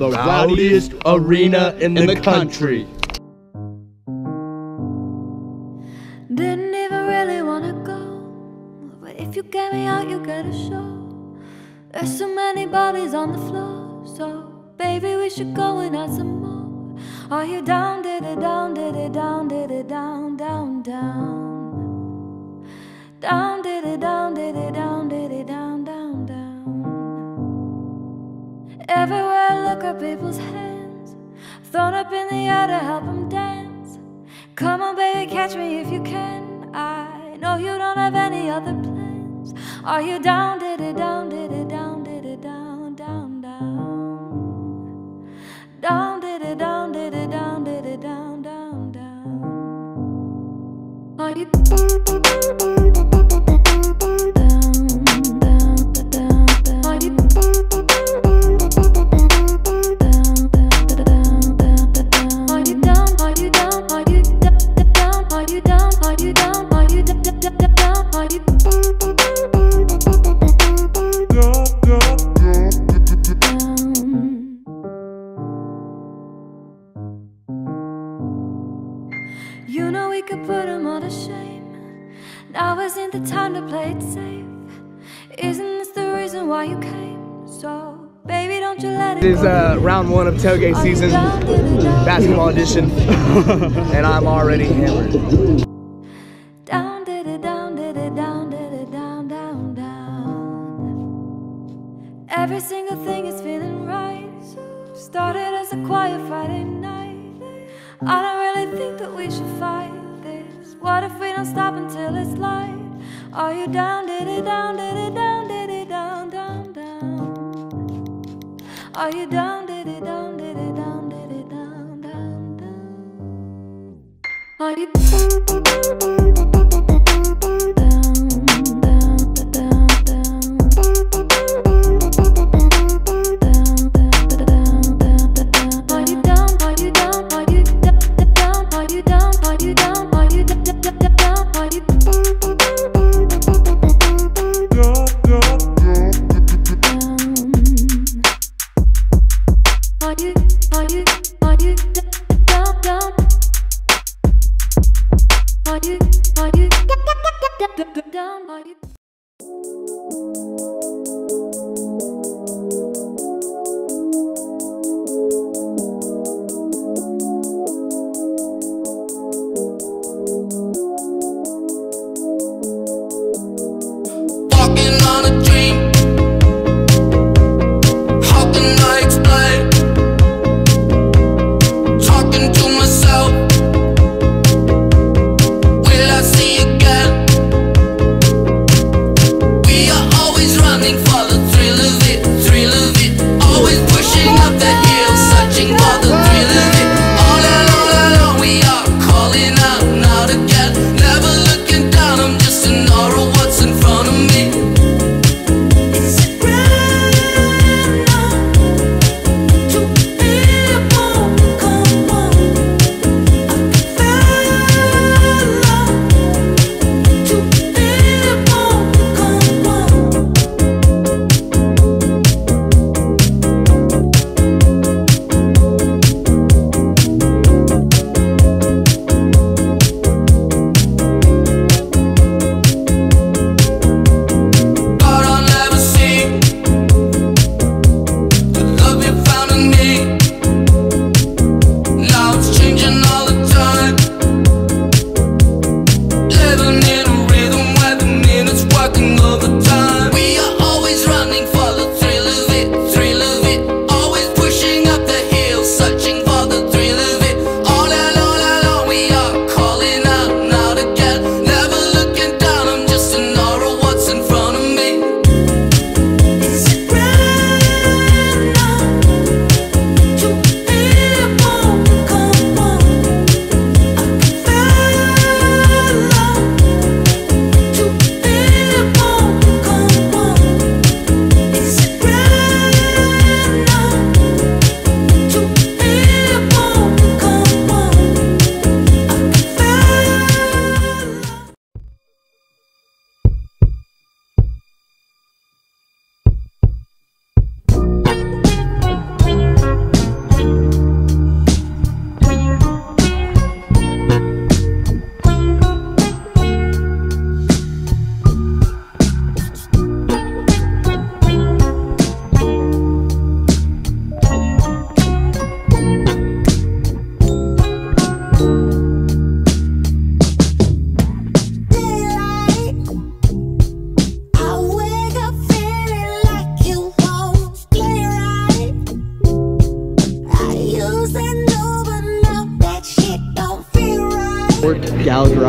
the rowdiest arena in the country. Didn't even really wanna go, but if you get me out, you get a show. There's so many bodies on the floor, so baby, we should go and add some more. Are you down, did it down, did it down, did it down, down, down? Down, did it down, the air to help them dance. Come on, baby, catch me if you can. I know you don't have any other plans. Are you down, did it down, did it down, did it down, down, down? Down, did it down, did it down, did it down, down, down? Are you You know we could put 'em all to shame. Now isn't the time to play it safe. Isn't this the reason why you came? So, baby, don't you let it This is uh, round one of tailgate season, down, did it down, basketball edition, and I'm already hammered. Down, did it down, did it down, did it down, down, down. Every single thing is feeling right. Started as a quiet Friday night. I don't think that we should fight this. What if we don't stop until it's light? Are you down, did it down, did it down, did it down, down, down? Are you down, did it down, did it down, did it down, down, down? Are you Are are you, are you down, down? Are you, are you down? Are you?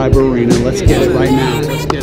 Arena. Let's get it right now.